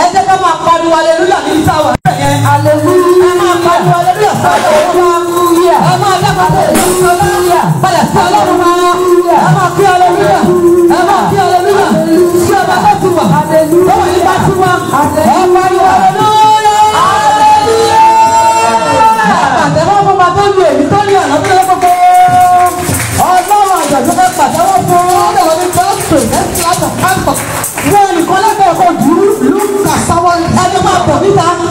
ẹ jẹ́ ká máa kọrin aleluya ní sáwà yẹn aleluya ẹ máa kọrin aleluya sáwà aleluya ẹ máa dábàá pé aleluya padà sí ọlọ́run máa ẹ máa kí aleluya ẹ máa kí aleluya sí ọba tó ti wà lọ́wọ́ yìí bá ti wà ẹ pariwo aleluya. lutar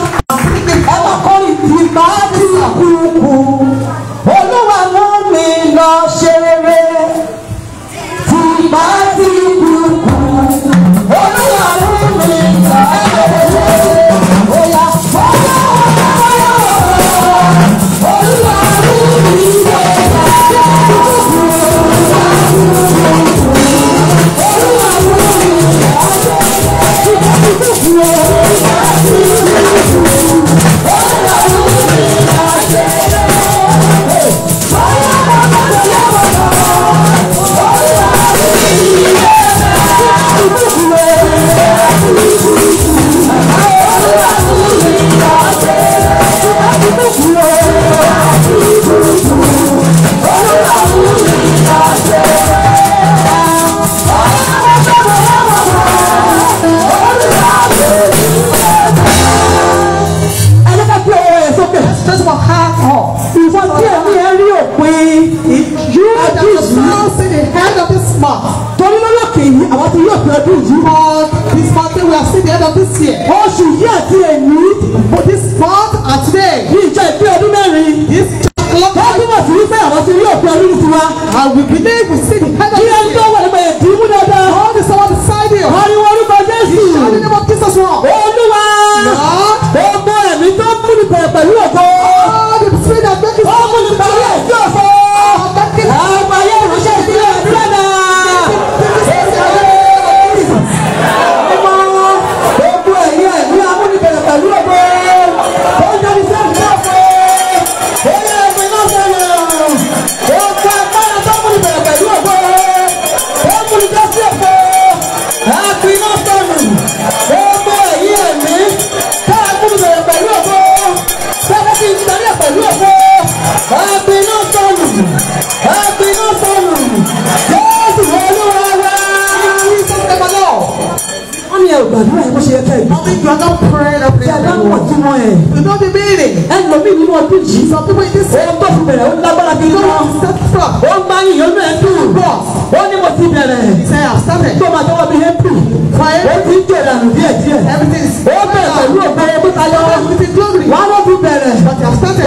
I that the sun see the end of this month. torí lọ́lọ́kè yìí àwọn ti yóò fi ọdún yìí. but this month we are still the end of this year. oṣù yìí àti èmi. for this month and today. ní ìjọ ìpín ọdún mẹ́rin. this church long time. wọ́n túbọ̀ sí wípé àwọn ti yóò fi ọdún tiwa. ẹ gbàdúrà yẹn bó ṣe yẹ ká ẹ gbà. I mean you are not praying wọn tí wọn yẹn. ìná mi béèrè. ẹ lọ mí nínú ọdún yìí. sọ fún mi ní sẹ́yìn. ó tó fún bẹ̀rẹ̀ ó lágbára bí nínú. ó máa ń yọnu ẹ̀ dùn. ó ní mo ti bẹ̀rẹ̀. tó máa tọwọ́ mi hẹ́pù. ó ti ń jò ìlànà díẹ̀ díẹ̀. ó bẹ̀rẹ̀ pẹ̀lú ògbẹ́rẹ́ bó ta yọ. wà á lọ fún bẹ̀rẹ̀.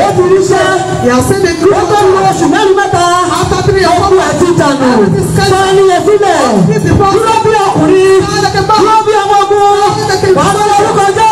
ó ti ríṣẹ́. ó tó lu oṣù mẹ́rin mẹ́ta. ọkọ̀ àti ìjànà. sọ ẹni yẹn sílẹ̀. dúró bí ọkùnrin. dúró bí ọmọ ogun. wà á lọ lórúkọ jẹ́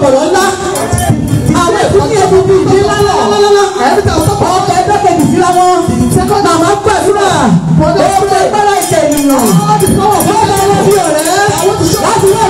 ọ̀pọ̀lọ́ ńlá àwọn èkó ní ebi bíi ìdí ńlá lọ́lọ́lọ́lọ́ àyẹ̀bí ọkọ̀ ẹgbẹ́ kejì síra wọn sẹ́kọ̀tà máa ń gbàdúrà òun tó gbára ìṣẹ̀yìn náà wọ́n sọ́wọ́ fún ọ̀rẹ́ láti rẹ̀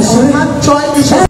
trying to try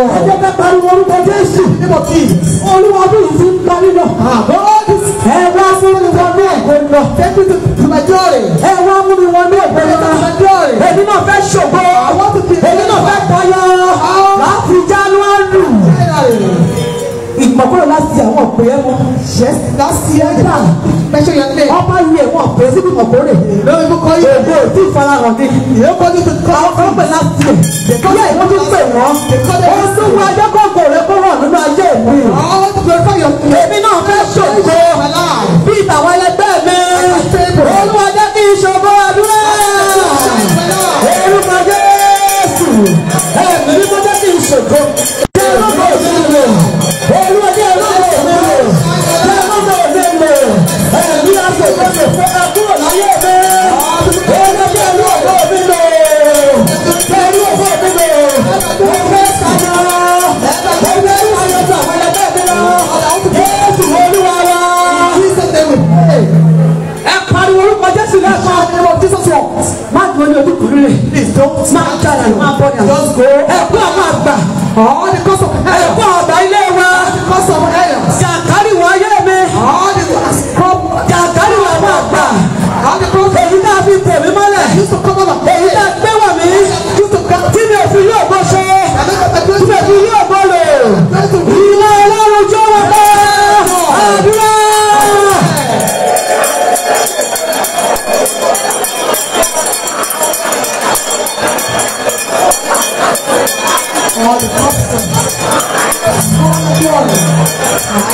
ẹ jẹ́ ká pariwo orúkọ jésù olúwa bí yìí ń parí lọ. ẹ wá fún mi wọn ní ẹ̀gbẹ́ lọ. ẹ wá mú mi wọn ní ẹ̀gbẹ́ lọ. èmi náà fẹ́ ṣògo èmi náà fẹ́ tayọ láti January. ìgbàgbọ́ láti àwọn ọ̀pẹ̀ ẹ̀mọ́ láti ẹ̀dá. Mention your name. Ọba yìí ẹ̀wọ̀n pé síbi kọ̀kọ́ rẹ̀. Lórí kókó yìí. Èdè òtí ìfarahàn ni. Ìyẹn kọ́ ní tuntun. Àwọn kan pè láti ẹ̀. Ìkọ́lẹ̀ ìwọ́n tún pè wọ́n. Olúwa Adékọ̀ọ́kọ̀ rẹ̀ kó hàn nínú ayé mi. Ọwọ́ ti gbẹ̀fọ́ yọ. Èmi náà fẹ́ ṣògo. Bí ìtàwọn ẹlẹgbẹ́ mi. Olúwa jẹ́ kí ìṣòro àdúrà. Olúwa Jésù. Ẹ̀mí ni mo jẹ́ kí ìṣòro.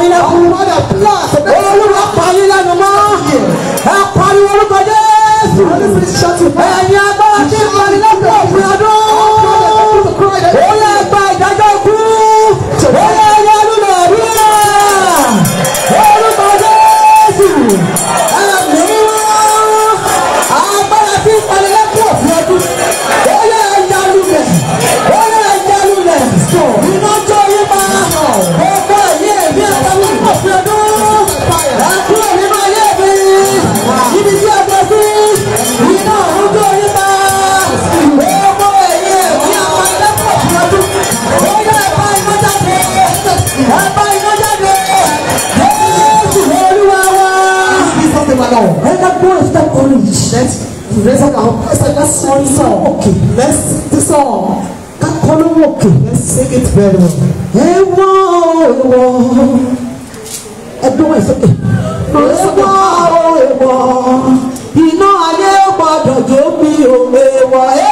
mi lẹ́kùn. olùwà pààyàn lẹ́nu mọ́ ẹ pariwo olùkọ́ni. Let's the song. Kakolowoke. Let's sing it very well. Ewo ewo. Ẹdun ìsókè. Ewo ewo. Iná ayé gbọdọ̀ jó mi ò ewo ewo.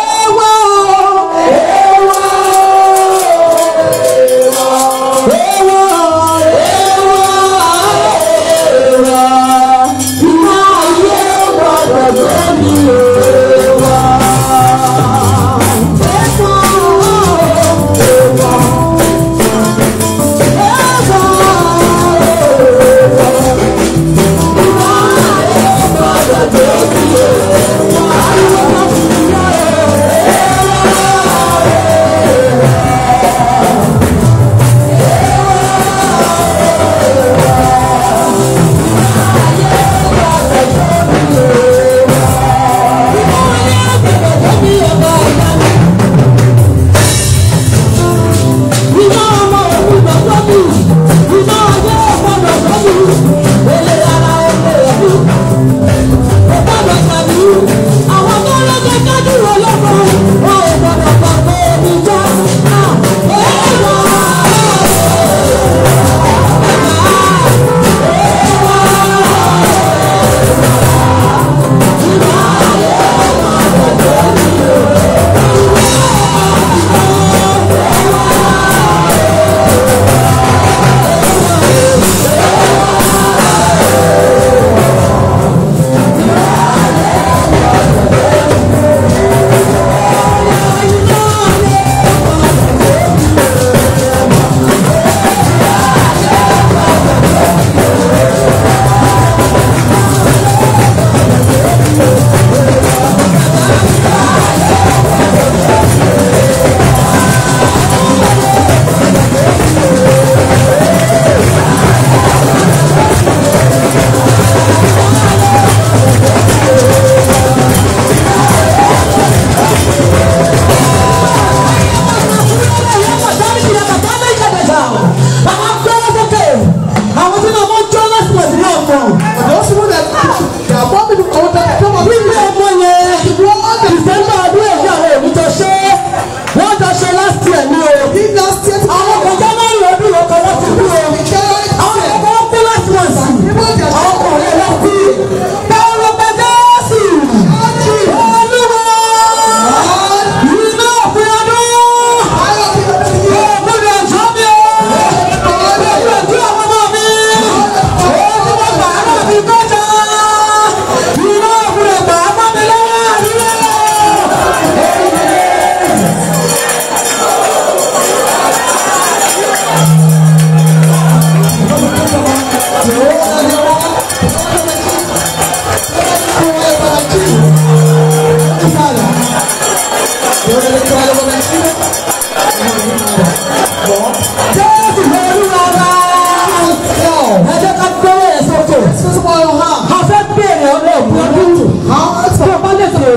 bèrè mi tó bá lè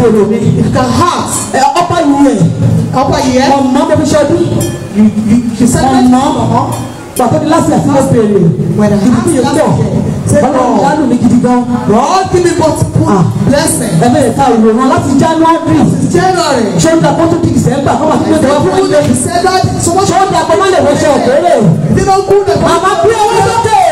bèrè you can have ẹ upper ear upper ear ọmọ bẹ́ẹ̀ fi ṣe ọdún ọmọ pàtó ní láti àti ló bèrè wẹ̀rẹ̀ àti yóò tọ̀ bọ́lá ìdánù mi gidi gan. wọ́n kí mi bọ́ blessing. ẹ̀mẹ́ ìta ìrònú láti january. january. sọ́dà bọ́tò di december kọ́mà tí yóò tẹ̀wé fún mi. december sọ́dà bọ́mọ lè wọ́n ṣe òkèèrè. nínú kú lè bọ́. màmá bí owó tó tẹ̀.